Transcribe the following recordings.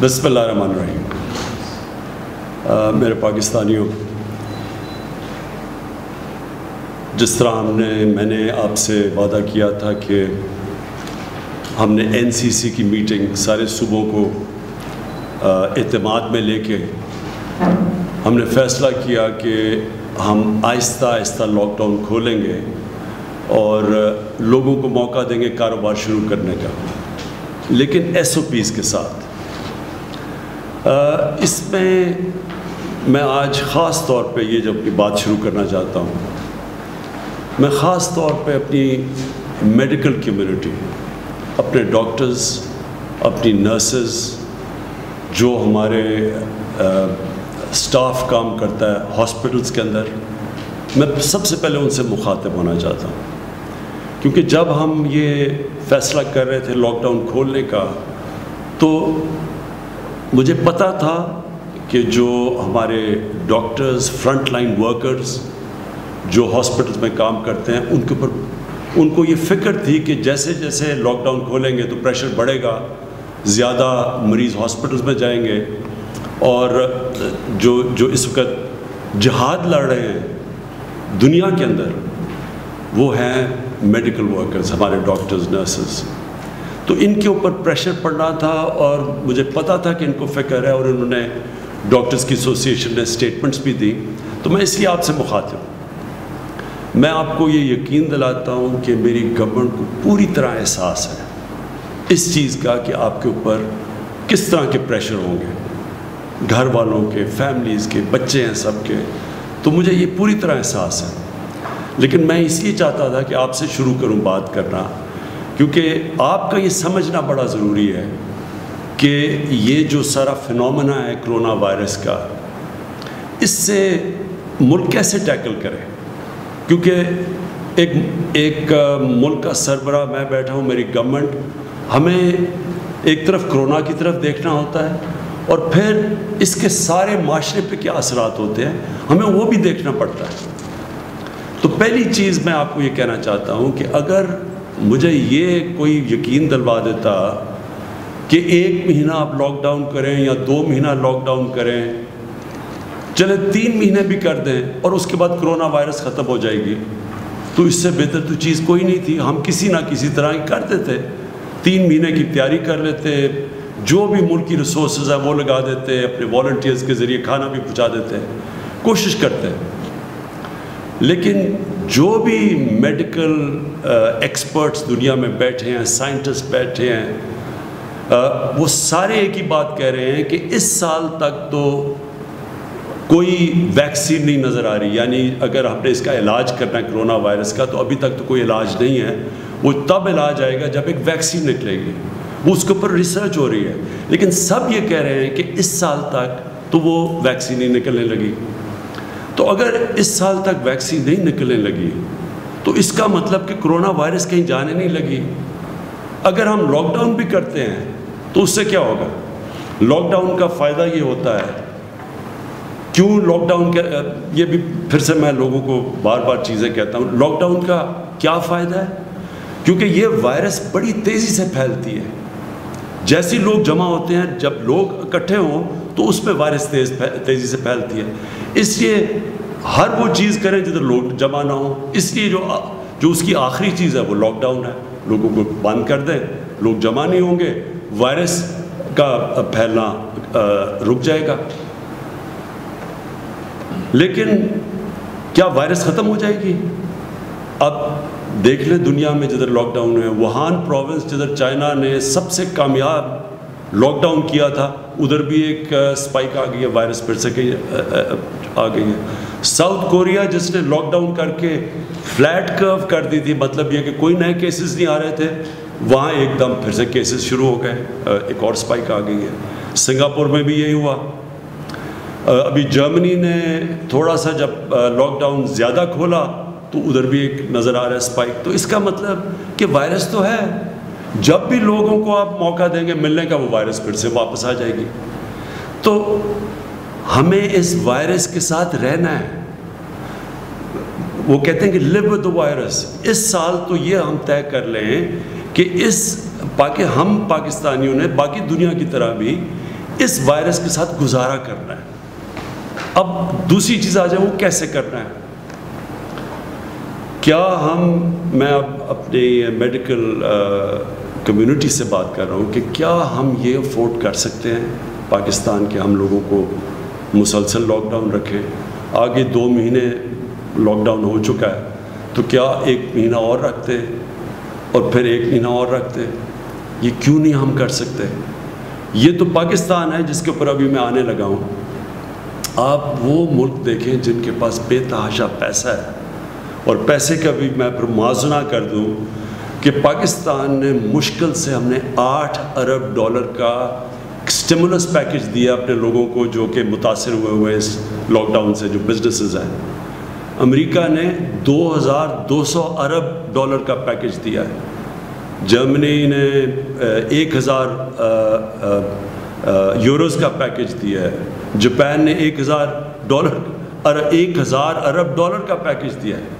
बिस्मिल्लाहमान रहीम मेरे पाकिस्तानियों, जिस तरह हमने, मैंने आपसे वादा किया था कि हमने एनसीसी की मीटिंग सारे सूबों को अतमाद में लेके हमने फ़ैसला किया कि हम आहिस्ता आहिस्ता लॉकडाउन खोलेंगे और लोगों को मौका देंगे कारोबार शुरू करने का। लेकिन एस ओ पीज़ के साथ इसमें मैं आज ख़ास तौर पे ये जब की बात शुरू करना चाहता हूँ मैं ख़ास तौर पे अपनी मेडिकल कम्युनिटी अपने डॉक्टर्स अपनी नर्सेस जो हमारे आ, स्टाफ काम करता है हॉस्पिटल्स के अंदर मैं सबसे पहले उनसे मुखातिब होना चाहता हूँ। क्योंकि जब हम ये फ़ैसला कर रहे थे लॉकडाउन खोलने का तो मुझे पता था कि जो हमारे डॉक्टर्स फ्रंट लाइन वर्कर्स जो हॉस्पिटल्स में काम करते हैं, उनके ऊपर, उनको ये फ़िक्र थी कि जैसे जैसे लॉकडाउन खोलेंगे तो प्रेशर बढ़ेगा, ज़्यादा मरीज़ हॉस्पिटल्स में जाएँगे और जो जो इस वक्त जहाद लड़ रहे हैं दुनिया के अंदर, वो हैं मेडिकल वर्कर्स हमारे डॉक्टर्स नर्सेस तो इनके ऊपर प्रेशर पड़ना था और मुझे पता था कि इनको फ़िक्र है और इन्होंने डॉक्टर्स की एसोसिएशन ने स्टेटमेंट्स भी दी। तो मैं इसलिए आपसे मुखातिब मैं आपको ये यकीन दिलाता हूँ कि मेरी गवर्नमेंट को पूरी तरह एहसास है इस चीज़ का कि आपके ऊपर किस तरह के प्रेशर होंगे। घर वालों के फैमिलीज़ के, बच्चे हैं सबके। तो मुझे ये पूरी तरह एहसास है। लेकिन मैं इसलिए चाहता था कि आपसे शुरू करूँ बात करना। क्योंकि आपका ये समझना बड़ा ज़रूरी है कि ये जो सारा फिनोमेना है कोरोना वायरस का, इससे मुल्क कैसे टैकल करें? क्योंकि एक एक, मुल्क का सरबरा, मैं बैठा हूँ, मेरी गवर्नमेंट हमें एक तरफ़ कोरोना की तरफ़ देखना होता है और फिर इसके सारे माशरे पे क्या असरात होते हैं, हमें वो भी देखना पड़ता है। तो पहली चीज़ मैं आपको ये कहना चाहता हूँ कि अगर मुझे ये कोई यकीन दिलवा देता कि एक महीना आप लॉकडाउन करें या दो महीना लॉकडाउन करें, चले तीन महीने भी कर दें और उसके बाद कोरोना वायरस ख़त्म हो जाएगी। तो इससे बेहतर तो चीज़ कोई नहीं थी। हम किसी ना किसी तरह ही कर देते। तीन महीने की तैयारी कर लेते, जो भी मुल्क की रिसोर्स है वो लगा देते, अपने वॉल्टियर्स के ज़रिए खाना भी पहुँचा देते, कोशिश करते। लेकिन जो भी मेडिकल एक्सपर्ट्स दुनिया में बैठे हैं साइंटिस्ट बैठे हैं वो सारे एक ही बात कह रहे हैं कि इस साल तक तो कोई वैक्सीन नहीं नज़र आ रही। यानी अगर हमने इसका इलाज करना है कोरोना वायरस का तो अभी तक तो कोई इलाज नहीं है। वो तब इलाज आएगा जब एक वैक्सीन निकलेगी। वो उसके ऊपर रिसर्च हो रही है। लेकिन सब ये कह रहे हैं कि इस साल तक तो वो वैक्सीन ही निकलने लगी। तो अगर इस साल तक वैक्सीन नहीं निकलने लगी तो इसका मतलब कि कोरोना वायरस कहीं जाने नहीं लगी। अगर हम लॉकडाउन भी करते हैं तो उससे क्या होगा? लॉकडाउन का फ़ायदा ये होता है। क्यों लॉकडाउन के ये भी फिर से मैं लोगों को बार बार चीज़ें कहता हूँ। लॉकडाउन का क्या फ़ायदा है? क्योंकि ये वायरस बड़ी तेज़ी से फैलती है। जैसे लोग जमा होते हैं, जब लोग इकट्ठे हों तो उसमें वायरस तेज तेज़ी से फैलती है। इसलिए हर वो चीज़ करें जिधर लोग जमा ना हो। इसलिए जो जो उसकी आखिरी चीज़ है, वो लॉकडाउन है। लोगों को बंद कर दें। लोग जमा नहीं होंगे। वायरस का फैलना रुक जाएगा। लेकिन क्या वायरस ख़त्म हो जाएगी? अब देख लें दुनिया में जिधर लॉकडाउन है वुहान प्रोविंस जिधर चाइना ने सबसे कामयाब लॉकडाउन किया था, उधर भी एक स्पाइक आ गई है वायरस फिर से कहीं आ गई है। साउथ कोरिया जिसने लॉकडाउन करके फ्लैट कर्व कर दी थी मतलब ये कि कोई नए केसेस नहीं आ रहे थे, वहाँ एकदम फिर से केसेस शुरू हो गए एक और स्पाइक आ गई है। सिंगापुर में भी यही हुआ। अभी जर्मनी ने थोड़ा सा जब लॉकडाउन ज़्यादा खोला तो उधर भी एक नज़र आ रहा है स्पाइक तो इसका मतलब कि वायरस तो है जब भी लोगों को आप मौका देंगे मिलने का वो वायरस फिर से वापस आ जाएगी। तो हमें इस वायरस के साथ रहना है। वो कहते हैं कि लिव विद द वायरस इस साल तो ये हम तय कर लें कि इस बाकी हम पाकिस्तानियों ने बाकी दुनिया की तरह भी इस वायरस के साथ गुजारा करना है। अब दूसरी चीज़ आ जाए, वो कैसे करना है? क्या हम, मैं अब अपने मेडिकल कम्युनिटी से बात कर रहा हूँ कि क्या हम ये अफोर्ड कर सकते हैं पाकिस्तान के हम लोगों को मुसलसल लॉकडाउन रखें। आगे दो महीने लॉकडाउन हो चुका है तो क्या एक महीना और रखते और फिर एक महीना और रखते? ये क्यों नहीं हम कर सकते? ये तो पाकिस्तान है जिसके ऊपर अभी मैं आने लगा हूँ। आप वो मुल्क देखें जिनके पास बेतहाशा पैसा है। और पैसे का भी मैं फिर मुआजना कर दूँ कि पाकिस्तान ने मुश्किल से हमने आठ अरब डॉलर का स्टिमुलस पैकेज दिया अपने लोगों को जो कि मुतासर हुए हुए इस लॉकडाउन से, जो बिजनेसेस हैं। अमेरिका ने 2200 अरब डॉलर का पैकेज दिया है। जर्मनी ने एक हज़ार यूरोस का पैकेज दिया है। जापान ने एक हज़ार डॉलर एक हज़ार अरब डॉलर का पैकेज दिया है।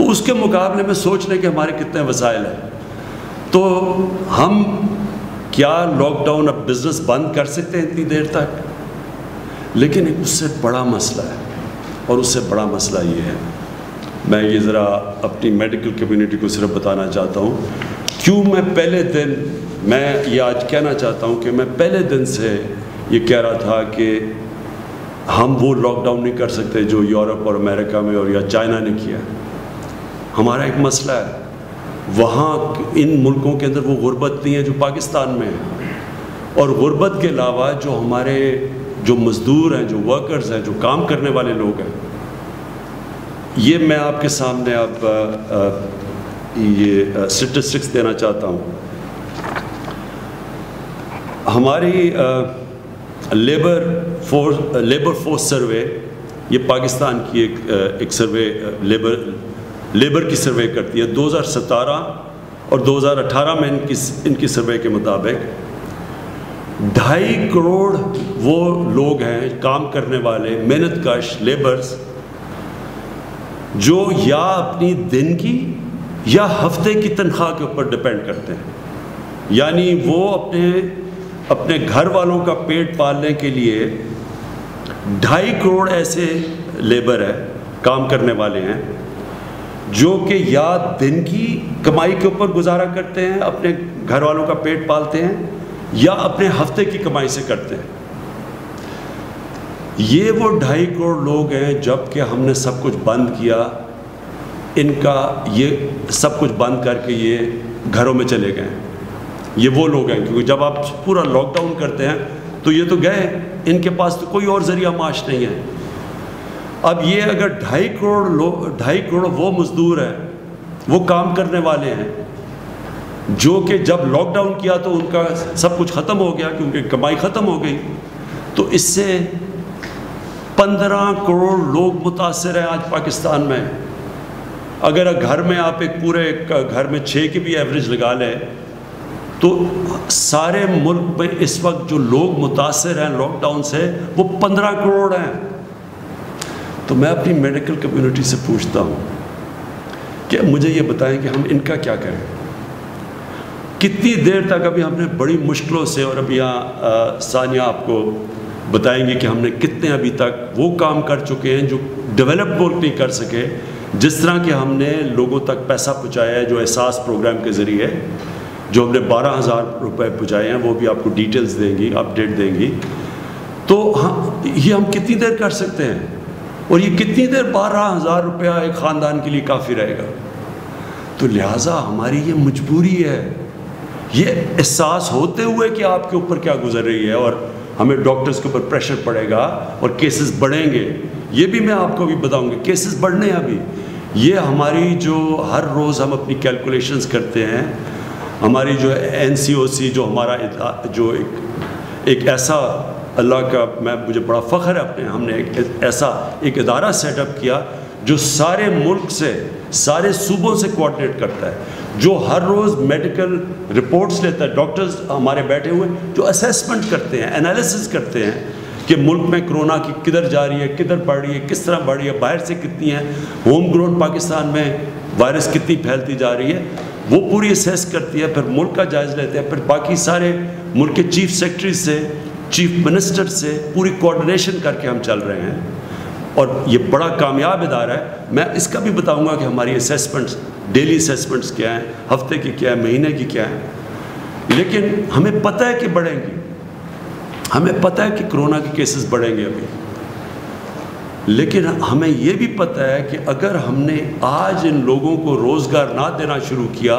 तो उसके मुकाबले में सोच लें कि हमारे कितने वसाइल हैं। तो हम क्या लॉकडाउन अब बिज़नेस बंद कर सकते हैं इतनी देर तक? लेकिन उससे बड़ा मसला है, और उससे बड़ा मसला ये है। मैं ये ज़रा अपनी मेडिकल कम्युनिटी को सिर्फ़ बताना चाहता हूँ। क्यों मैं पहले दिन, मैं ये आज कहना चाहता हूँ कि मैं पहले दिन से ये कह रहा था कि हम वो लॉकडाउन नहीं कर सकते जो यूरोप और अमेरिका में और या चाइना ने किया। हमारा एक मसला है। वहाँ इन मुल्कों के अंदर वो गुर्बत नहीं है जो पाकिस्तान में है। और गुर्बत के अलावा जो हमारे जो मज़दूर हैं जो वर्कर्स हैं जो काम करने वाले लोग हैं ये मैं आपके सामने अब ये स्टेटिस्टिक्स देना चाहता हूँ। हमारी आ, labour force labour force survey ये पाकिस्तान की एक एक सर्वे लेबर लेबर की सर्वे करती है। 2017 और 2018 में इनकी इनकी सर्वे के मुताबिक ढाई करोड़ वो लोग हैं, काम करने वाले, मेहनत कश, लेबर्स, जो या अपनी दिन की या हफ़्ते की तनख्वाह के ऊपर डिपेंड करते हैं। यानी वो अपने अपने घर वालों का पेट पालने के लिए ढाई करोड़ ऐसे लेबर है, काम करने वाले हैं जो कि या दिन की कमाई के ऊपर गुजारा करते हैं, अपने घर वालों का पेट पालते हैं, या अपने हफ़्ते की कमाई से करते हैं। ये वो ढाई करोड़ लोग हैं, जबकि हमने सब कुछ बंद किया। इनका ये सब कुछ बंद करके ये घरों में चले गए। ये वो लोग हैं, क्योंकि जब आप पूरा लॉकडाउन करते हैं तो ये तो गए, इनके पास तो कोई और ज़रिया माश नहीं है। अब ये अगर ढाई करोड़ लोग, ढाई करोड़ वो मज़दूर हैं, वो काम करने वाले हैं, जो कि जब लॉकडाउन किया तो उनका सब कुछ ख़त्म हो गया क्योंकि कमाई ख़त्म हो गई तो इससे पंद्रह करोड़ लोग मुतासर हैं आज पाकिस्तान में। अगर घर में आप एक पूरे घर में छः की भी एवरेज लगा लें तो सारे मुल्क में इस वक्त जो लोग मुतासर हैं लॉकडाउन से, वो पंद्रह करोड़ हैं। तो मैं अपनी मेडिकल कम्युनिटी से पूछता हूँ कि मुझे ये बताएँ कि हम इनका क्या करें। कितनी देर तक अभी हमने बड़ी मुश्किलों से और अभी यहाँ सानिया आपको बताएँगे कि हमने कितने अभी तक वो काम कर चुके हैं जो डेवलप मुल्क नहीं कर सके, जिस तरह के हमने लोगों तक पैसा पहुँचाया है जो एहसास प्रोग्राम के ज़रिए, जो हमने बारह हज़ार रुपये पहुँचाए हैं, वो भी आपको डिटेल्स देंगी अपडेट देंगी। तो हाँ ये हम कितनी देर कर सकते हैं? और ये कितनी देर बारह हज़ार रुपया एक ख़ानदान के लिए काफ़ी रहेगा। तो लिहाजा हमारी ये मजबूरी है। ये एहसास होते हुए कि आपके ऊपर क्या गुजर रही है और हमें डॉक्टर्स के ऊपर प्रेशर पड़ेगा और केसेस बढ़ेंगे। ये भी मैं आपको भी बताऊँगी केसेस बढ़ने हैं अभी। ये हमारी जो हर रोज़ हम अपनी कैलकुलेशंस करते हैं, हमारी जो एन जो हमारा जो एक एक ऐसा अल्लाह का मैं, मुझे बड़ा फ़ख्र है अपने, हमने एक ऐसा एक इदारा सेटअप किया जो सारे मुल्क से, सारे सूबों से कोऑर्डिनेट करता है, जो हर रोज़ मेडिकल रिपोर्ट्स लेता है डॉक्टर्स हमारे बैठे हुए, जो असेसमेंट करते हैं एनालिसिस करते हैं कि मुल्क में कोरोना की किधर जा रही है, किधर बढ़ रही है, किस तरह बढ़ रही है, बाहर से कितनी है होम ग्रोन पाकिस्तान में वायरस कितनी फैलती जा रही है, वो पूरी असेस करती है, फिर मुल्क का जायज़ा लेते हैं, फिर बाकी सारे मुल्क के चीफ सेक्रेटरी से चीफ मिनिस्टर से पूरी कोऑर्डिनेशन करके हम चल रहे हैं। और ये बड़ा कामयाब इदारा है। मैं इसका भी बताऊँगा कि हमारी असेसमेंट्स डेली असेसमेंट्स क्या हैं, हफ़्ते की क्या है, महीने की क्या है। लेकिन हमें पता है कि बढ़ेंगी। हमें पता है कि कोरोना के केसेस बढ़ेंगे अभी। लेकिन हमें ये भी पता है कि अगर हमने आज इन लोगों को रोज़गार ना देना शुरू किया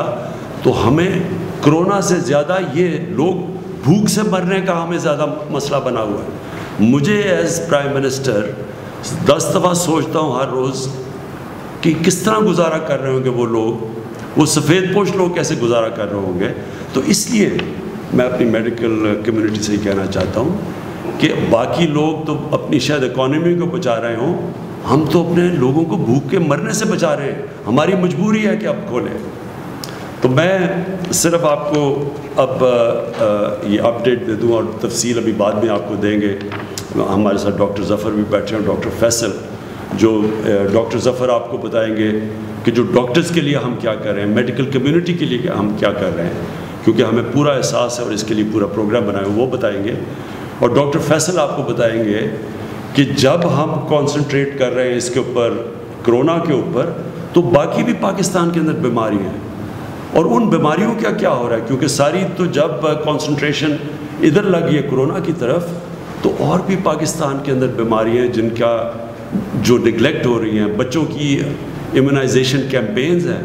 तो हमें कोरोना से ज़्यादा ये लोग भूख से मरने का हमें ज़्यादा मसला बना हुआ है। मुझे एज प्राइम मिनिस्टर दस दफ़ा सोचता हूँ हर रोज़ कि किस तरह गुजारा कर रहे होंगे वो लोग। वो सफ़ेद पोश लोग कैसे गुजारा कर रहे होंगे? तो इसलिए मैं अपनी मेडिकल कम्युनिटी से ही कहना चाहता हूँ कि बाकी लोग तो अपनी शायद इकॉनमी को बचा रहे हों। हम तो अपने लोगों को भूख के मरने से बचा रहे हैं। हमारी मजबूरी है कि अब खोलें। तो मैं सिर्फ़ आपको अब आ, ये अपडेट दे दूँ और तफसील अभी बाद में आपको देंगे। हमारे साथ डॉक्टर ज़फ़र भी बैठे हैं डॉक्टर फैसल जो डॉक्टर ज़फ़र आपको बताएँगे कि जो डॉक्टर्स के लिए हम क्या कर रहे हैं मेडिकल कम्युनिटी के लिए हम क्या कर रहे हैं क्योंकि हमें पूरा एहसास है और इसके लिए पूरा प्रोग्राम बनाए वो बताएँगे। और डॉक्टर फैसल आपको बताएँगे कि जब हम कॉन्सनट्रेट कर रहे हैं इसके ऊपर कोरोना के ऊपर तो बाकी भी पाकिस्तान के अंदर बीमारी हैं। और उन बीमारियों का क्या हो रहा है? क्योंकि सारी तो जब कंसंट्रेशन इधर लगी है कोरोना की तरफ़ तो और भी पाकिस्तान के अंदर बीमारियाँ जिनका जो निगलेक्ट हो रही हैं। बच्चों की इम्यूनाइजेशन कैंपेन्स हैं,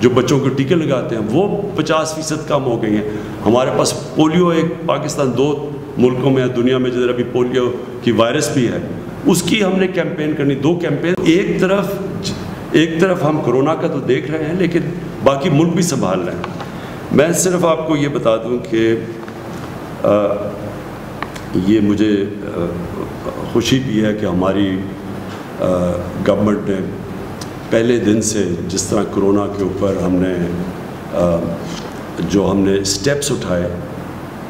जो बच्चों को टीके लगाते हैं, वो 50 फ़ीसद कम हो गई हैं। हमारे पास पोलियो एक पाकिस्तान दो मुल्कों में है, दुनिया में जिधर अभी पोलियो की वायरस भी है, उसकी हमने कैंपेन करनी, दो कैंपेन एक तरफ़ एक तरफ़ हम कोरोना का तो देख रहे हैं, लेकिन बाकी मुल्क भी संभाल रहे हैं। मैं सिर्फ़ आपको ये बता दूँ कि ये मुझे आ, खुशी भी है कि हमारी गवर्नमेंट ने पहले दिन से जिस तरह कोरोना के ऊपर हमने आ, जो हमने स्टेप्स उठाए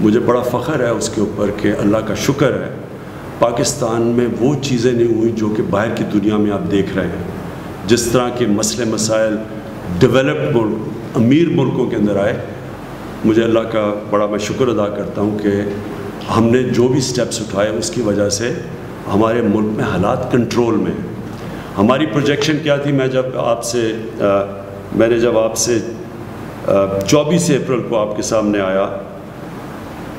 मुझे बड़ा फ़ख्र है उसके ऊपर कि अल्लाह का शुक्र है पाकिस्तान में वो चीज़ें नहीं हुई जो कि बाहर की दुनिया में आप देख रहे हैं। जिस तरह के मसले मसाइल डेवलप्ड मुल्क अमीर मुल्कों के अंदर आए। मुझे अल्लाह का बड़ा मैं शुक्र अदा करता हूँ कि हमने जो भी स्टेप्स उठाए उसकी वजह से हमारे मुल्क में हालात कंट्रोल में हमारी प्रोजेक्शन क्या थी? मैं जब आपसे मैंने जब आपसे चौबीस अप्रैल को आपके सामने आया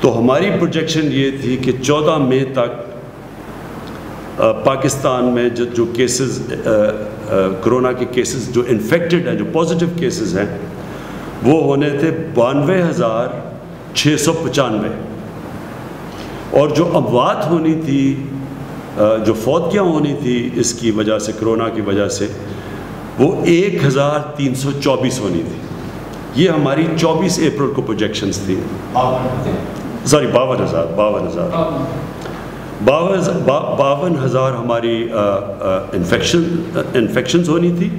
तो हमारी प्रोजेक्शन ये थी कि 14 मई तक आ, पाकिस्तान में जो जो केसेस कोरोना के केसेस जो इन्फेक्टेड हैं जो पॉजिटिव केसेस हैं वो होने थे बानवे हज़ार छः सौ पचानवे। और जो अमवात होनी थी जो फौतियाँ होनी थी इसकी वजह से कोरोना की वजह से वो एक हज़ार तीन सौ चौबीस होनी थी। ये हमारी चौबीस अप्रैल को प्रोजेक्शंस थी। सॉरी बावन हज़ार। बावन हज़ार। बावन बावन हज़ार हमारी इन्फेक्शन इन्फेक्शन होनी थी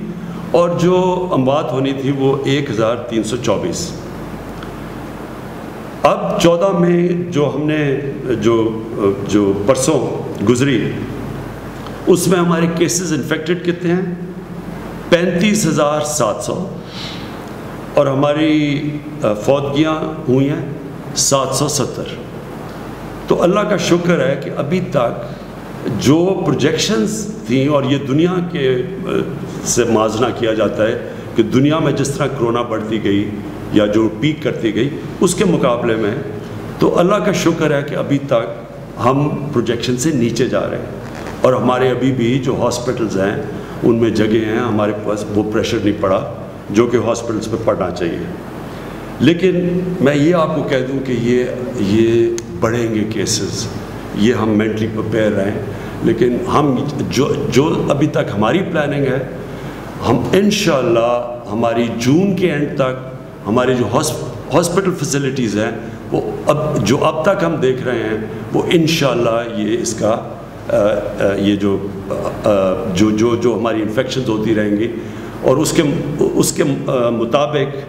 और जो अमवात होनी थी वो एक हज़ार तीन सौ चौबीस। अब चौदह में जो हमने, जो जो परसों गुजरी, उसमें हमारे केसेस इन्फेक्टेड कितने हैं? पैंतीस हज़ार सात सौ। और हमारी फौतगियाँ हुई हैं सात सौ सत्तर। तो अल्लाह का शुक्र है कि अभी तक जो प्रोजेक्शंस थी और ये दुनिया के से माजना किया जाता है कि दुनिया में जिस तरह कोरोना बढ़ती गई या जो पीक करती गई, उसके मुकाबले में तो अल्लाह का शुक्र है कि अभी तक हम प्रोजेक्शन से नीचे जा रहे हैं। और हमारे अभी भी जो हॉस्पिटल्स हैं, उनमें जगह हैं, हमारे पास वो प्रेशर नहीं पड़ा, जो कि हॉस्पिटल्स पे पड़ना चाहिए। लेकिन मैं ये आपको कह दूँ कि ये ये बढ़ेंगे केसेस ये हम मेंटली प्रिपेयर रहें लेकिन हम जो जो अभी तक हमारी प्लानिंग है हम इन हमारी जून के एंड तक हमारे जो हॉस्पिटल फैसिलिटीज़ हैं वो अब जो अब तक हम देख रहे हैं वो इन ये इसका आ, आ, ये जो आ, जो जो जो हमारी इन्फेक्शन होती रहेंगी। और उसके उसके मुताबिक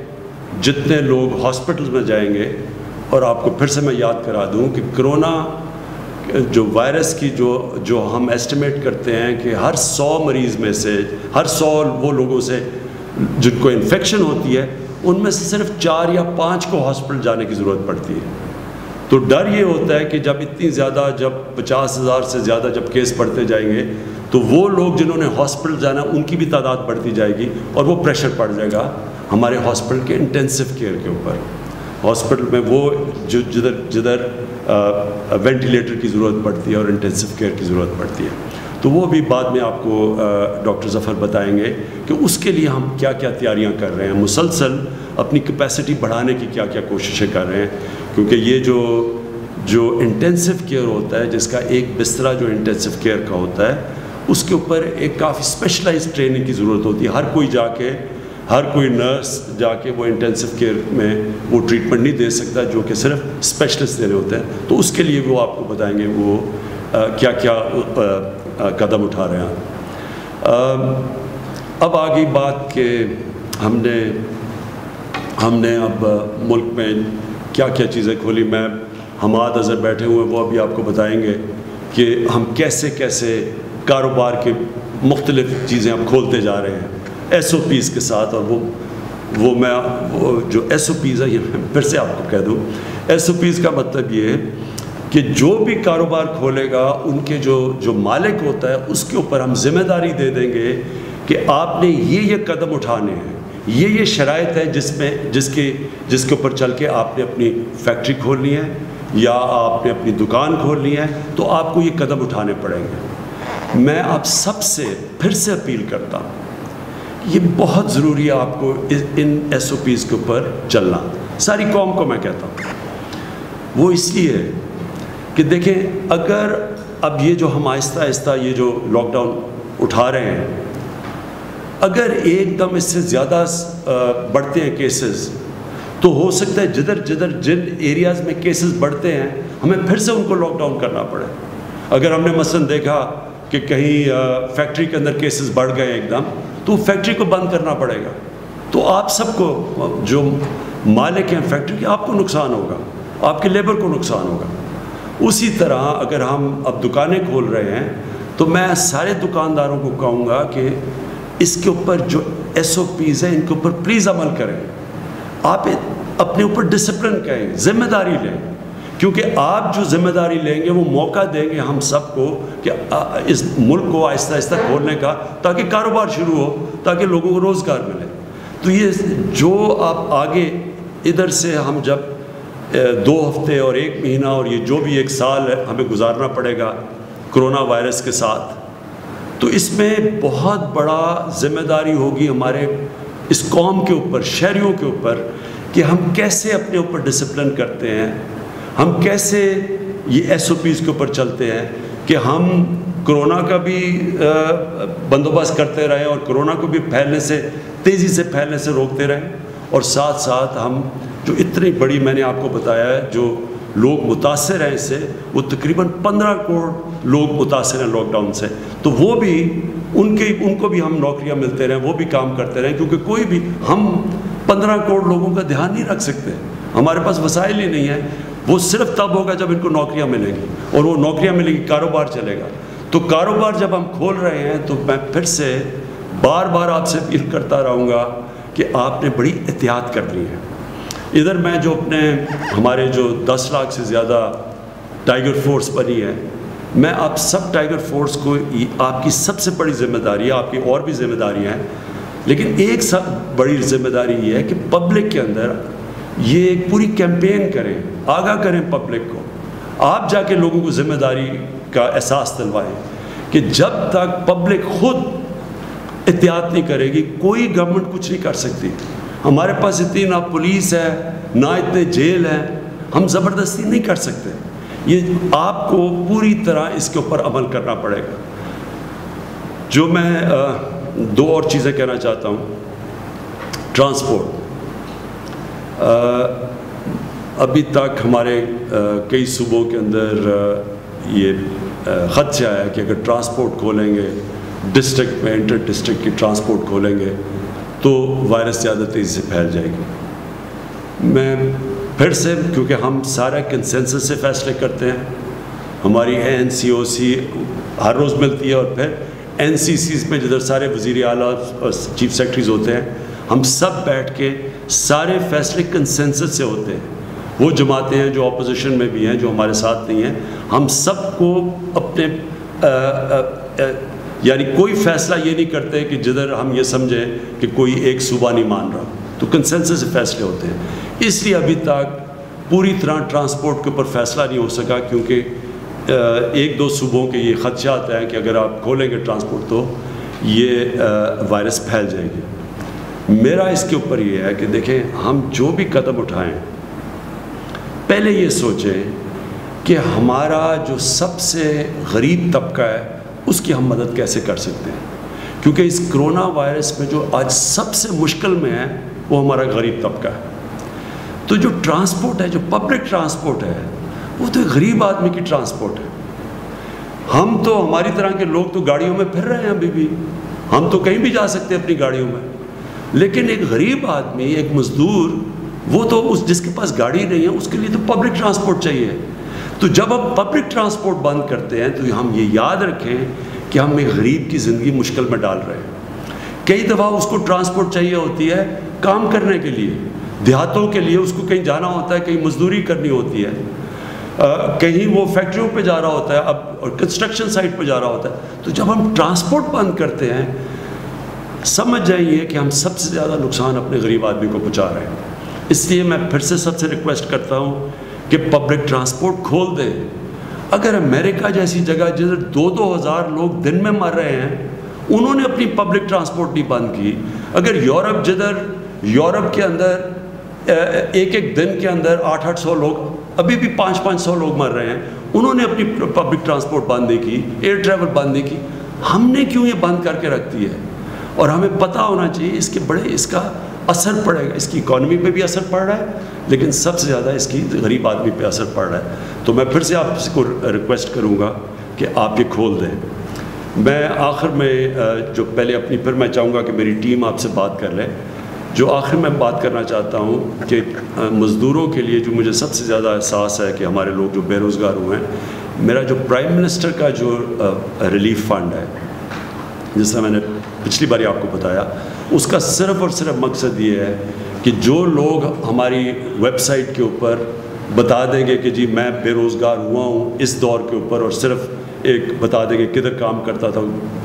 जितने लोग हॉस्पिटल में जाएँगे और आपको फिर से मैं याद करा दूँ कि कोरोना, जो वायरस की जो जो हम एस्टिमेट करते हैं कि हर सौ मरीज़ में से, हर सौ वो लोगों से जिनको इन्फेक्शन होती है, उनमें से सिर्फ़ चार या पाँच को हॉस्पिटल जाने की ज़रूरत पड़ती है। तो डर ये होता है कि जब इतनी ज़्यादा, जब पचास हज़ार से ज़्यादा जब केस बढ़ते जाएँगे तो वो लोग जिन्होंने हॉस्पिटल जाना, उनकी भी तादाद बढ़ती जाएगी और वो प्रेशर पड़ जाएगा हमारे हॉस्पिटल के इंटेंसिव केयर के ऊपर। हॉस्पिटल में वो जो जिधर जिधर वेंटिलेटर की ज़रूरत पड़ती है और इंटेंसिव केयर की ज़रूरत पड़ती है। तो वो भी बाद में आपको डॉक्टर जफ़र बताएँगे कि उसके लिए हम क्या क्या तैयारियाँ कर रहे हैं। मुसलसल अपनी कैपेसिटी बढ़ाने की क्या क्या कोशिशें कर रहे हैं। क्योंकि ये जो जो इंटेंसिव केयर होता है, जिसका एक बिस्तरा जो इंटेंसिव केयर का होता है, उसके ऊपर एक काफ़ी स्पेशलाइज ट्रेनिंग की ज़रूरत होती है। हर कोई जाके हर कोई नर्स जाके वो इंटेंसिव केयर में वो ट्रीटमेंट नहीं दे सकता जो कि सिर्फ़ स्पेशलिस्ट देने होते हैं। तो उसके लिए वो आपको बताएँगे वो आ, क्या क्या आ, आ, कदम उठा रहे हैं। अब आ गई बात कि हमने हमने अब मुल्क में क्या क्या चीज़ें खोली। मैं हमाद अज़र बैठे हुए वो अभी आपको बताएँगे कि हम कैसे कैसे कारोबार के मुख्तलिफ़ चीज़ें हम खोलते जा रहे हैं। एस ओ पीज़ के साथ और वो वो मैं, वो जो एस ओ पीज़ है, ये मैं फिर से आपको कह दूँ। एस ओ पीज़ का मतलब ये है कि जो भी कारोबार खोलेगा, उनके जो जो मालिक होता है, उसके ऊपर हम ज़िम्मेदारी दे देंगे कि आपने ये ये कदम उठाने हैं। ये ये शरात है जिसमें, जिसके जिसके ऊपर चल के आपने अपनी फैक्ट्री खोलनी है या आपने अपनी दुकान खोलनी है तो आपको ये कदम उठाने पड़ेंगे। मैं आप सबसे फिर से अपील करता हूँ ये बहुत ज़रूरी है आपको इन एस ओ पीज़ के ऊपर चलना। सारी कौम को मैं कहता हूँ। वो इसलिए कि देखें, अगर अब ये जो हम आहिस्ता आहिस्ता ये जो लॉकडाउन उठा रहे हैं, अगर एकदम इससे ज़्यादा बढ़ते हैं केसेस तो हो सकता है जिधर जिधर, जिन एरियाज़ में केसेस बढ़ते हैं, हमें फिर से उनको लॉकडाउन करना पड़े। अगर हमने मसलन देखा कि कहीं फैक्ट्री के अंदर केसेस बढ़ गए एकदम तो फैक्ट्री को बंद करना पड़ेगा। तो आप सबको, जो मालिक हैं फैक्ट्री के, आपको नुकसान होगा। आपके लेबर को नुकसान होगा। उसी तरह अगर हम अब दुकानें खोल रहे हैं तो मैं सारे दुकानदारों को कहूँगा कि इसके ऊपर जो एस ओ पीज़ हैं, इनके ऊपर प्लीज़ अमल करें। आप अपने ऊपर डिसिप्लिन कहें ज़िम्मेदारी लें। क्योंकि आप जो ज़िम्मेदारी लेंगे, वो मौका देंगे हम सबको कि इस मुल्क को आहिस्ता आहिस्ता खोलने का, ताकि कारोबार शुरू हो, ताकि लोगों को रोज़गार मिले। तो ये जो आप आगे, इधर से हम जब दो हफ़्ते और एक महीना और ये जो भी एक साल हमें गुजारना पड़ेगा कोरोना वायरस के साथ तो इसमें बहुत बड़ा ज़िम्मेदारी होगी हमारे इस कौम के ऊपर शहरीों के ऊपर, कि हम कैसे अपने ऊपर डिसिप्लिन करते हैं। हम कैसे ये एस ओ पीज़ के ऊपर चलते हैं कि हम कोरोना का भी बंदोबस्त करते रहें और कोरोना को भी फैलने से, तेज़ी से फैलने से रोकते रहें और साथ साथ हम जो इतनी बड़ी मैंने आपको बताया है, जो लोग मुतासर हैं इससे, वो तकरीबन पंद्रह करोड़ लोग मुतासर हैं लॉकडाउन से। तो वो भी, उनके, उनको भी हम नौकरियाँ मिलते रहें, वो भी काम करते रहें, क्योंकि कोई भी, हम पंद्रह करोड़ लोगों का ध्यान नहीं रख सकते। हमारे पास वसाइल ही नहीं है। वो सिर्फ़ तब होगा जब इनको नौकरियाँ मिलेंगी और वो नौकरियाँ मिलेंगी, कारोबार चलेगा। तो कारोबार जब हम खोल रहे हैं तो मैं फिर से बार बार आपसे अपील करता रहूँगा कि आपने बड़ी एहतियात करनी है। इधर मैं जो अपने, हमारे जो 10 लाख से ज़्यादा टाइगर फोर्स बनी है, मैं आप सब टाइगर फोर्स को आपकी सबसे बड़ी ज़िम्मेदारी है, आपकी और भी जिम्मेदारियाँ हैं, लेकिन एक सब बड़ी ज़िम्मेदारी ये है कि पब्लिक के अंदर ये एक पूरी कैंपेन करें, आगाह करें पब्लिक को। आप जाके लोगों को ज़िम्मेदारी का एहसास दिलवाएँ कि जब तक पब्लिक खुद एहतियात नहीं करेगी, कोई गवर्नमेंट कुछ नहीं कर सकती। हमारे पास इतनी ना पुलिस है, ना इतने जेल हैं, हम ज़बरदस्ती नहीं कर सकते। ये आपको पूरी तरह इसके ऊपर अमल करना पड़ेगा। जो मैं दो और चीज़ें कहना चाहता हूँ। ट्रांसपोर्ट। अभी तक हमारे कई सूबों के अंदर ये से आया कि अगर ट्रांसपोर्ट खोलेंगे, डिस्ट्रिक्ट में, इंटर डिस्ट्रिक्ट की ट्रांसपोर्ट खोलेंगे तो वायरस ज़्यादा तेज़ी से फैल जाएगी। मैं फिर से, क्योंकि हम सारा कंसेंसस से फैसले करते हैं, हमारी एन सी ओ सी हर रोज़ मिलती है और फिर एन सी सी में जिधर सारे वज़ी अला और चीफ सेक्रेटरीज होते हैं, हम सब बैठ के सारे फैसले कंसेंसस से होते हैं। वो जमातें हैं जो अपोजिशन में भी हैं, जो हमारे साथ नहीं हैं। हम सबको अपने यानी कोई फैसला ये नहीं करते कि जिधर हम ये समझें कि कोई एक सूबा नहीं मान रहा। तो कंसेंसस से फैसले होते हैं। इसलिए अभी तक पूरी तरह ट्रांसपोर्ट के ऊपर फैसला नहीं हो सका क्योंकि एक दो सूबों के ये खदशात हैं कि अगर आप खोलेंगे ट्रांसपोर्ट तो ये वायरस फैल जाएगी। मेरा इसके ऊपर ये है कि देखें, हम जो भी कदम उठाएँ, पहले ये सोचें कि हमारा जो सबसे गरीब तबका है, उसकी हम मदद कैसे कर सकते हैं? क्योंकि इस कोरोना वायरस में जो आज सबसे मुश्किल में है, वो हमारा गरीब तबका है। तो जो ट्रांसपोर्ट है, जो पब्लिक ट्रांसपोर्ट है, वो तो गरीब आदमी की ट्रांसपोर्ट है। हम तो हमारी तरह के लोग तो गाड़ियों में फिर रहे हैं अभी भी। हम तो कहीं भी जा सकते हैं अपनी गाड़ियों में। लेकिन एक गरीब आदमी एक मज़दूर वो तो उस जिसके पास गाड़ी नहीं है उसके लिए तो पब्लिक ट्रांसपोर्ट चाहिए। तो जब हम पब्लिक ट्रांसपोर्ट बंद करते हैं तो हम ये याद रखें कि हम एक गरीब की ज़िंदगी मुश्किल में डाल रहे हैं। कई दफ़ा उसको ट्रांसपोर्ट चाहिए होती है काम करने के लिए देहातों के लिए उसको कहीं जाना होता है कहीं मजदूरी करनी होती है। आ, कहीं वो फैक्ट्रियों पे जा रहा होता है अब और कंस्ट्रक्शन साइट पे जा रहा होता है। तो जब हम ट्रांसपोर्ट बंद करते हैं समझ जाइए कि हम सबसे ज़्यादा नुकसान अपने गरीब आदमी को पहुँचा रहे हैं। इसलिए मैं फिर से सबसे रिक्वेस्ट करता हूँ कि पब्लिक ट्रांसपोर्ट खोल दें। अगर अमेरिका जैसी जगह जिधर दो दो हज़ार लोग दिन में मर रहे हैं, उन्होंने अपनी पब्लिक ट्रांसपोर्ट नहीं बंद की। अगर यूरोप जिधर, यूरोप के अंदर एक एक दिन के अंदर आठ आठ सौ लोग, अभी भी पाँच पाँच सौ लोग मर रहे हैं, उन्होंने अपनी पब्लिक ट्रांसपोर्ट बंद नहीं की एयर ट्रैवल बंद नहीं की। हमने क्यों ये बंद करके रख दी है? और हमें पता होना चाहिए इसके बड़े इसका असर पड़ेगा। इसकी इकॉनमी पे भी असर पड़ रहा है, लेकिन सबसे ज़्यादा इसकी गरीब आदमी पे असर पड़ रहा है। तो मैं फिर से आपको रिक्वेस्ट करूँगा कि आप ये खोल दें। मैं आखिर में जो पहले अपनी, फिर मैं चाहूँगा कि मेरी टीम आपसे बात कर ले। जो आखिर में बात करना चाहता हूँ कि मज़दूरों के लिए जो मुझे सबसे ज़्यादा एहसास है कि हमारे लोग जो बेरोज़गार हुए हैं, मेरा जो प्राइम मिनिस्टर का जो रिलीफ फ़ंड है, जिससे मैंने पिछली बार आपको बताया, उसका सिर्फ़ और सिर्फ़ मकसद ये है कि जो लोग हमारी वेबसाइट के ऊपर बता देंगे कि जी मैं बेरोज़गार हुआ हूँ इस दौर के ऊपर और सिर्फ़ एक बता देंगे किधर काम करता था,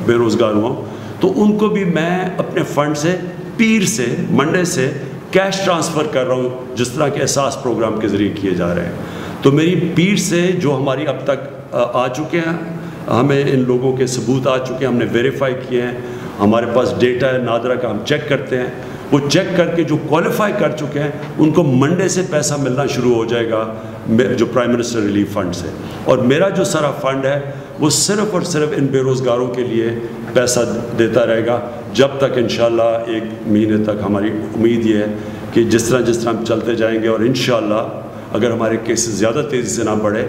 बेरोज़गार हुआ हूँ तो उनको भी मैं अपने फ़ंड से, पीर से, मंडे से कैश ट्रांसफ़र कर रहा हूँ, जिस तरह के एहसास प्रोग्राम के ज़रिए किए जा रहे हैं। तो मेरी पीर से जो हमारी अब तक आ चुके हैं, हमें इन लोगों के सबूत आ चुके हैं, हमने वेरीफाई किए हैं हमारे पास डेटा है, नादरा का हम चेक करते हैं। वो चेक करके जो क्वालिफाई कर चुके हैं, उनको मंडे से पैसा मिलना शुरू हो जाएगा जो प्राइम मिनिस्टर रिलीफ फंड से और मेरा जो सारा फंड है, वो सिर्फ़ और सिर्फ़ इन बेरोज़गारों के लिए पैसा देता रहेगा। जब तक इन एक महीने तक हमारी उम्मीद ये है कि जिस तरह जिस तरह हम चलते जाएँगे और इन अगर हमारे केसेस ज़्यादा तेज़ी से ना बढ़े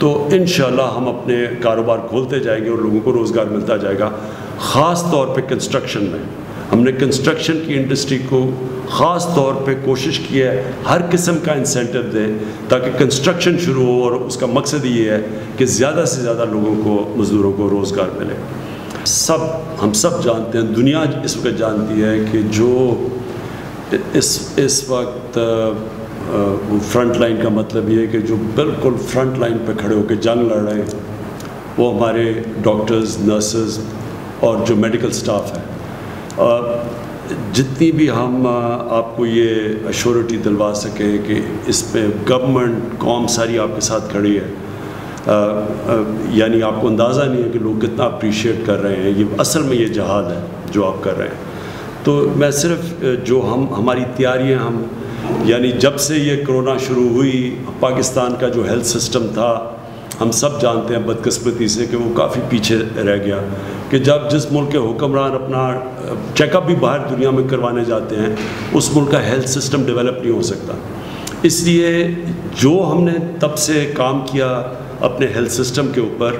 तो इन हम अपने कारोबार खोलते जाएँगे और लोगों को रोज़गार मिलता जाएगा। ख़ास तौर पे कंस्ट्रक्शन में। हमने कंस्ट्रक्शन की इंडस्ट्री को ख़ास तौर पे कोशिश की है हर किस्म का इंसेंटिव दें, ताकि कंस्ट्रक्शन शुरू हो और उसका मकसद ये है कि ज़्यादा से ज़्यादा लोगों को, मज़दूरों को रोज़गार मिले। सब, हम सब जानते हैं, दुनिया इस वक्त जानती है कि जो इस इस वक्त फ्रंट लाइन का मतलब ये है कि जो बिल्कुल फ्रंट लाइन पर खड़े होकर जंग लड़ रहे हैं, वो हमारे डॉक्टर्स नर्सेज और जो मेडिकल स्टाफ है। जितनी भी हम आपको ये अश्योरिटी दिलवा सकें कि इस पर गवर्नमेंट कौम सारी आपके साथ खड़ी है। यानी आपको अंदाज़ा नहीं है कि लोग कितना अप्रिशिएट कर रहे हैं। ये असल में ये जहाद है जो आप कर रहे हैं। तो मैं सिर्फ़ जो हम, हमारी तैयारियाँ हम, यानी जब से ये कोरोना शुरू हुई, पाकिस्तान का जो हेल्थ सिस्टम था हम सब जानते हैं बदकस्मती से कि वो काफ़ी पीछे रह गया। कि जब जिस मुल्क के हुक्मरान अपना चेकअप भी बाहर दुनिया में करवाने जाते हैं, उस मुल्क का हेल्थ सिस्टम डेवलप नहीं हो सकता। इसलिए जो हमने तब से काम किया अपने हेल्थ सिस्टम के ऊपर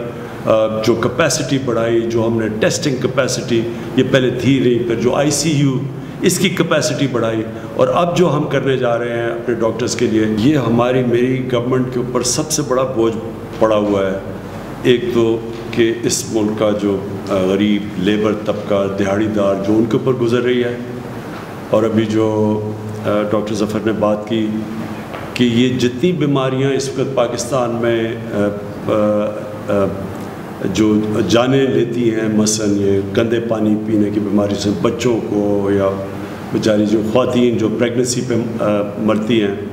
जो कैपेसिटी बढ़ाई, जो हमने टेस्टिंग कैपेसिटी ये पहले थी नहीं, फिर जो आईसीयू इसकी कैपेसिटी बढ़ाई। और अब जो हम करने जा रहे हैं अपने डॉक्टर्स के लिए, ये हमारी, मेरी गवर्नमेंट के ऊपर सबसे बड़ा बोझ पड़ा हुआ है। एक तो कि इस मुल्क का जो गरीब लेबर तबका दिहाड़ीदार जो उनके ऊपर गुजर रही है। और अभी जो डॉक्टर जफ़र ने बात की कि ये जितनी बीमारियाँ इस वक्त पाकिस्तान में आ, आ, आ, जो जाने लेती हैं मसन ये गंदे पानी पीने की बीमारी से बच्चों को या बेचारी जो खातन जो प्रेगनेंसी पे मरती हैं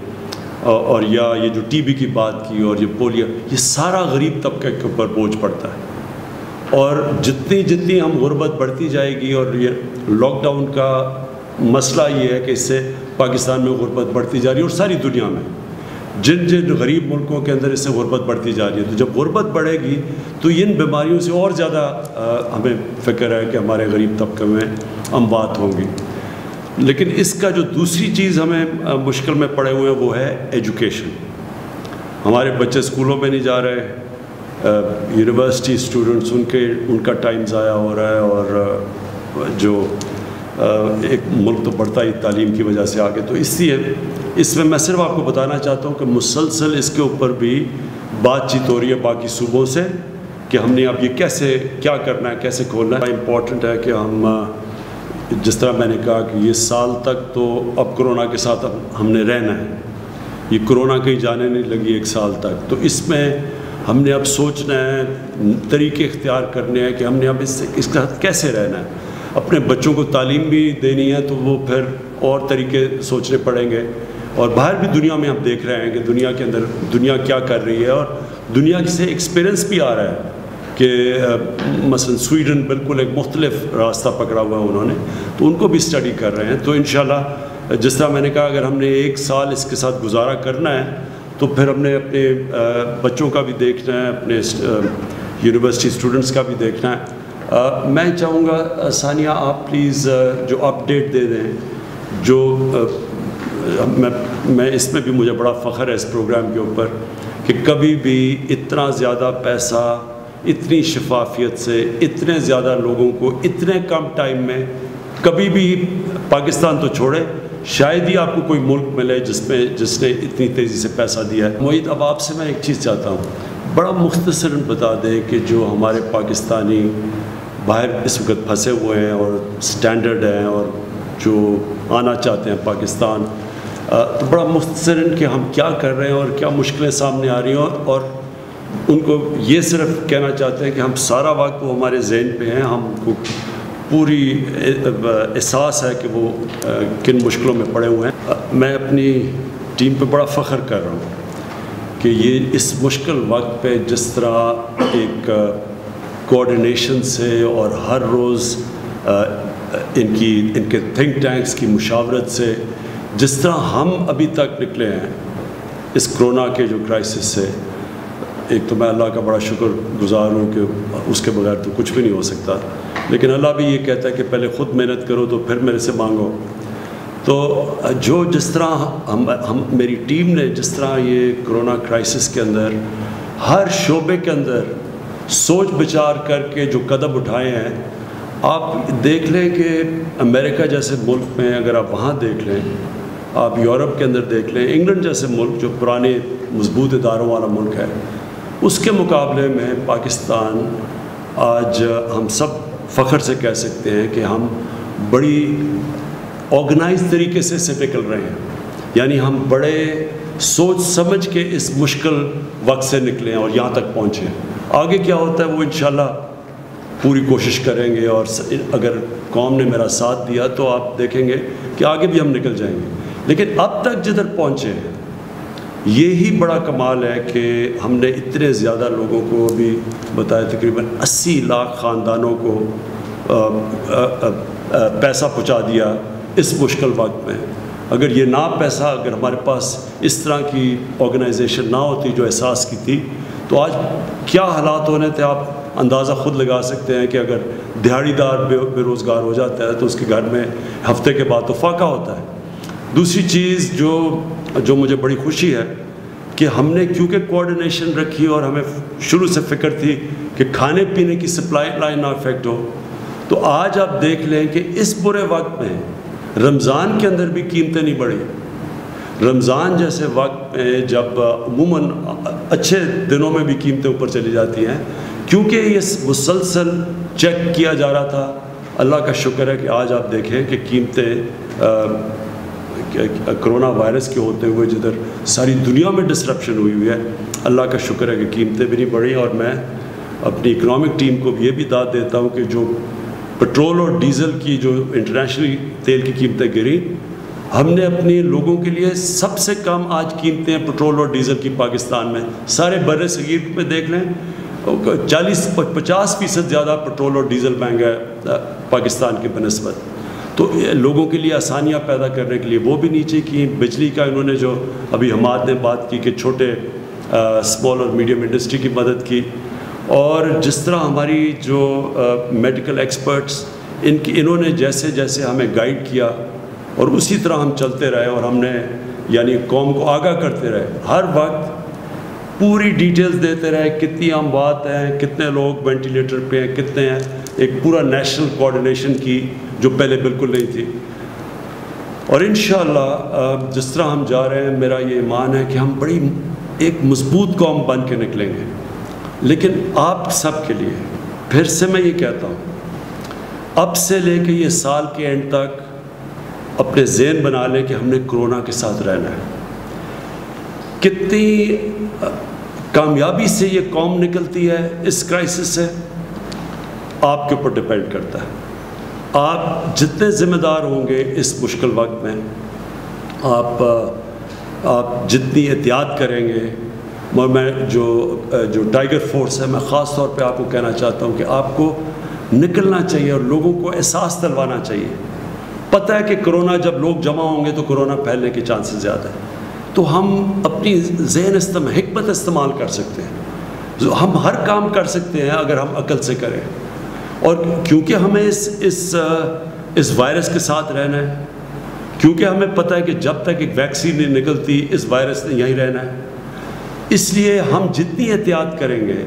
और या ये जो टीबी की बात की और ये पोलियो, ये सारा गरीब तबके के ऊपर बोझ पड़ता है। और जितनी जितनी हम गुर्बत बढ़ती जाएगी और ये लॉकडाउन का मसला ये है कि इससे पाकिस्तान में गुर्बत बढ़ती जा रही है और सारी दुनिया में, जिन जिन गरीब मुल्कों के अंदर इससे गुर्बत बढ़ती जा रही है तो जब गुर्बत बढ़ेगी तो इन बीमारियों से और ज़्यादा हमें फ़िक्र है कि हमारे गरीब तबके में अमवात होंगी। लेकिन इसका जो दूसरी चीज़ हमें मुश्किल में पड़े हुए हैं वो है एजुकेशन हमारे बच्चे स्कूलों में नहीं जा रहे यूनिवर्सिटी स्टूडेंट्स उनके, उनका टाइम ज़ाया हो रहा है और जो एक मुल्क तो बढ़ता ही तालीम की वजह से आगे। तो इसलिए इसमें मैं सिर्फ़ आपको बताना चाहता हूँ कि मुसलसल इसके ऊपर भी बातचीत हो रही है बाकी सूबों से कि हमने अब ये कैसे, क्या करना है, कैसे खोलना है। इंपॉर्टेंट है कि हम जिस तरह मैंने कहा कि ये साल तक तो अब कोरोना के साथ अब हमने रहना है। ये कोरोना कहीं जाने नहीं लगी एक साल तक। तो इसमें हमने अब सोचना है, तरीके इख्तियार करने हैं कि हमने अब इससे इसके साथ कैसे रहना है। अपने बच्चों को तालीम भी देनी है तो वो फिर और तरीके सोचने पड़ेंगे। और बाहर भी दुनिया में हम देख रहे हैं कि दुनिया के अंदर दुनिया क्या कर रही है और दुनिया से एक्सपीरियंस भी आ रहा है। कि मसलन स्वीडन बिल्कुल एक मुख्तलिफ़ रास्ता पकड़ा हुआ है उन्होंने। तो उनको भी स्टडी कर रहे हैं। तो इन जिस तरह मैंने कहा, अगर हमने एक साल इसके साथ गुजारा करना है तो फिर हमने अपने बच्चों का भी देखना है, अपने यूनिवर्सिटी स्टूडेंट्स का भी देखना है। मैं चाहूँगा सानिया, आप प्लीज़ जो अपडेट दे दें, जो मैं मैं, इसमें भी मुझे बड़ा फ़ख्र है इस प्रोग्राम के ऊपर, कि कभी भी इतना ज़्यादा पैसा इतनी शफाफियत से, इतने ज़्यादा लोगों को, इतने कम टाइम में कभी भी पाकिस्तान तो छोड़े, शायद ही आपको कोई मुल्क मिले जिसमें, जिसने इतनी तेज़ी से पैसा दिया है। मोहित, अब आपसे मैं एक चीज़ चाहता हूँ। बड़ा मुख्तसर बता दें कि जो हमारे पाकिस्तानी बाहर इस वक्त फंसे हुए हैं और स्टैंडर्ड हैं और जो आना चाहते हैं पाकिस्तान तो बड़ा मुख्तर कि हम क्या कर रहे हैं और क्या मुश्किलें सामने आ रही हैं और उनको ये सिर्फ़ कहना चाहते हैं कि हम सारा वक्त वो हमारे जहन पे हैं, हमको पूरी एहसास है कि वो किन मुश्किलों में पड़े हुए हैं। मैं अपनी टीम पे बड़ा फ़ख्र कर रहा हूँ कि ये इस मुश्किल वक्त पे जिस तरह एक कोऑर्डिनेशन से और हर रोज़ इनकी, इनके थिंक टैंक्स की मुशावरत से जिस तरह हम अभी तक निकले हैं इस कोरोना के जो क्राइसिस से एक तो मैं अल्लाह का बड़ा शुक्र गुज़ार हूँ कि उसके बगैर तो कुछ भी नहीं हो सकता। लेकिन अल्लाह भी ये कहता है कि पहले ख़ुद मेहनत करो तो फिर मेरे से मांगो। तो जो जिस तरह हम हम, मेरी टीम ने जिस तरह ये कोरोना क्राइसिस के अंदर, हर शोबे के अंदर सोच विचार करके जो कदम उठाए हैं, आप देख लें कि अमेरिका जैसे मुल्क में अगर आप वहाँ देख लें, आप यूरोप के अंदर देख लें, इंग्लैंड जैसे मुल्क जो पुराने मज़बूत इदारों वाला मुल्क है उसके मुकाबले में पाकिस्तान आज हम सब फ़ख्र से कह सकते हैं कि हम बड़ी ऑर्गेनाइज तरीके से से निकल रहे हैं। यानी हम बड़े सोच समझ के इस मुश्किल वक्त से निकले और यहाँ तक पहुँचे आगे क्या होता है वो इन पूरी कोशिश करेंगे और अगर कौम ने मेरा साथ दिया तो आप देखेंगे कि आगे भी हम निकल जाएँगे। लेकिन अब तक जिधर पहुँचे हैं ये ही बड़ा कमाल है कि हमने इतने ज़्यादा लोगों को अभी बताया तकरीबन 80 लाख ख़ानदानों को आ, आ, आ, पैसा पहुँचा दिया इस मुश्किल वक्त में। अगर ये ना पैसा अगर हमारे पास इस तरह की ऑर्गेनाइजेशन ना होती जो एहसास की थी तो आज क्या हालात होने थे आप अंदाज़ा ख़ुद लगा सकते हैं कि अगर दिहाड़ीदार बेरोज़गार हो जाता है तो उसके घर में हफ़्ते के बाद तो फाका होता है। दूसरी चीज़ जो जो मुझे बड़ी खुशी है कि हमने, क्योंकि कोऑर्डिनेशन रखी और हमें शुरू से फ़िक्र थी कि खाने पीने की सप्लाई लाइन ना इफ़ेक्ट हो तो आज आप देख लें कि इस बुरे वक्त में रमज़ान के अंदर भी कीमतें नहीं बढ़ी। रमज़ान जैसे वक्त में जब, अमूमन, अच्छे दिनों में भी कीमतें ऊपर चली जाती हैं, क्योंकि ये मुसलसल चेक किया जा रहा था। अल्लाह का शुक्र है कि आज आप देखें कि कीमतें कोरोना वायरस के होते हुए जिधर सारी दुनिया में डिसरप्शन हुई हुई है, अल्लाह का शुक्र है कि कीमतें भी नहीं बढ़ी और मैं अपनी इकनॉमिक टीम को ये भी दाद देता हूँ कि जो पेट्रोल और डीज़ल की जो इंटरनेशनल तेल की कीमतें गिरी, हमने अपने लोगों के लिए सबसे कम आज कीमतें पेट्रोल और डीज़ल की पाकिस्तान में। सारे बर सगीर में देख लें, चालीस पचास फ़ीसद ज़्यादा पेट्रोल और डीज़ल महँगा है पाकिस्तान की बनस्बत। तो लोगों के लिए आसानियाँ पैदा करने के लिए वो भी नीचे की बिजली का इन्होंने जो अभी हमाद ने बात की कि छोटे स्मॉल और मीडियम इंडस्ट्री की मदद की। और जिस तरह हमारी जो मेडिकल एक्सपर्ट्स इनकी इन्होंने जैसे जैसे हमें गाइड किया और उसी तरह हम चलते रहे और हमने यानी कौम को आगाह करते रहे। हर वक्त पूरी डिटेल्स देते रहे कितनी आम बात है, कितने लोग वेंटिलेटर पे हैं, कितने हैं। एक पूरा नेशनल कोऑर्डिनेशन की जो पहले बिल्कुल नहीं थी। और इन जिस तरह हम जा रहे हैं, मेरा ये ईमान है कि हम बड़ी एक मज़बूत कौम बन के निकलेंगे। लेकिन आप सब के लिए, फिर से मैं ये कहता हूँ, अब से लेके ये साल के एंड तक अपने जेन बना लें कि हमने कोरोना के साथ रहना है। कितनी कामयाबी से ये कौम निकलती है, इस क्राइसिस से आपके ऊपर डिपेंड करता है। आप जितने ज़िम्मेदार होंगे इस मुश्किल वक्त में, आप आप जितनी एहतियात करेंगे, और मैं जो जो टाइगर फोर्स है, मैं ख़ास तौर पे आपको कहना चाहता हूँ कि आपको निकलना चाहिए और लोगों को एहसास दिलवाना चाहिए। पता है कि कोरोना जब लोग जमा होंगे तो कोरोना फैलने के चांसेस ज़्यादा है। तो हम अपनी जहन इस्तेमाल हमत इस्तेमाल कर सकते हैं। हम हर काम कर सकते हैं अगर हम अकल से करें। और क्योंकि हमें इस इस इस वायरस के साथ रहना है, क्योंकि हमें पता है कि जब तक एक वैक्सीन नहीं निकलती, इस वायरस ने यहीं रहना है। इसलिए हम जितनी एहतियात करेंगे,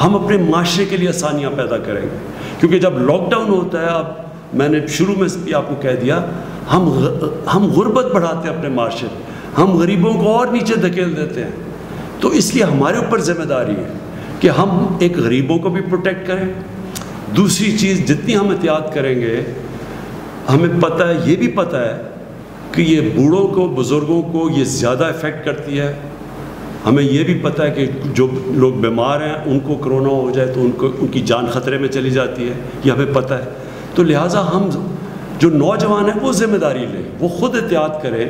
हम अपने माशरे के लिए आसानियाँ पैदा करेंगे। क्योंकि जब लॉकडाउन होता है, अब मैंने शुरू में भी आपको कह दिया, हम हम गुर्बत बढ़ाते हैं अपने माशरे हम गरीबों को और नीचे धकेल देते हैं। तो इसलिए हमारे ऊपर ज़िम्मेदारी है कि हम एक गरीबों को भी प्रोटेक्ट करें दूसरी चीज़ जितनी हम एहतियात करेंगे, हमें पता है, ये भी पता है कि ये बूढ़ों को, बुज़ुर्गों को ये ज़्यादा इफ़ेक्ट करती है। हमें ये भी पता है कि जो लोग बीमार हैं, उनको कोरोना हो जाए तो उनको, उनकी जान ख़तरे में चली जाती है, ये हमें पता है। तो लिहाजा हम जो नौजवान हैं, वो ज़िम्मेदारी लें, वो ख़ुद एहतियात करें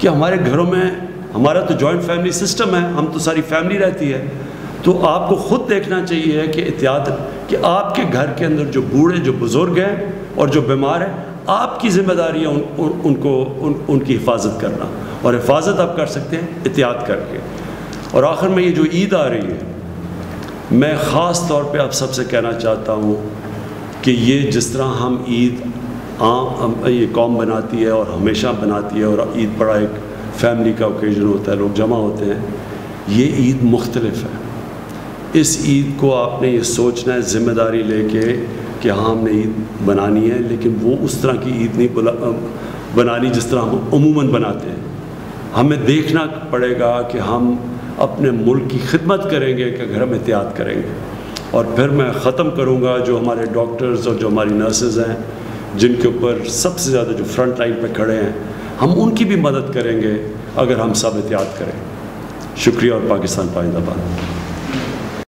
कि हमारे घरों में, हमारा तो जॉइंट फैमिली सिस्टम है, हम तो सारी फैमिली रहती है। तो आपको ख़ुद देखना चाहिए कि एहतियात कि आपके घर के अंदर जो बूढ़े जो बुज़ुर्ग हैं और जो बीमार हैं आपकी ज़िम्मेदारी है उन, उन, उनको उन, उनकी हिफाजत करना। और हिफाजत आप कर सकते हैं एहतियात करके। और आखिर में ये जो ईद आ रही है मैं ख़ास तौर पे आप सबसे कहना चाहता हूँ कि ये जिस तरह हम ईद आम ये कौम बनाती है और हमेशा बनाती है और ईद बड़ा एक फैमिली का ओकेजन होता है लोग जमा होते हैं ये ईद मुख्तलफ है। इस ईद को आपने ये सोचना है, ज़िम्मेदारी लेके कि हाँ हमने ईद बनानी है, लेकिन वो उस तरह की ईद नहीं बनानी जिस तरह हम अमूमन बनाते हैं। हमें देखना पड़ेगा कि हम अपने मुल्क की खिदमत करेंगे कि घर में एहतियात करेंगे। और फिर मैं ख़त्म करूँगा जो हमारे डॉक्टर्स और जो हमारी नर्सेज हैं, जिनके ऊपर सबसे ज़्यादा जो फ्रंट लाइन पर खड़े हैं, हम उनकी भी मदद करेंगे अगर हम सब एहतियात करें। शुक्रिया और पाकिस्तान पाइंदाबाद।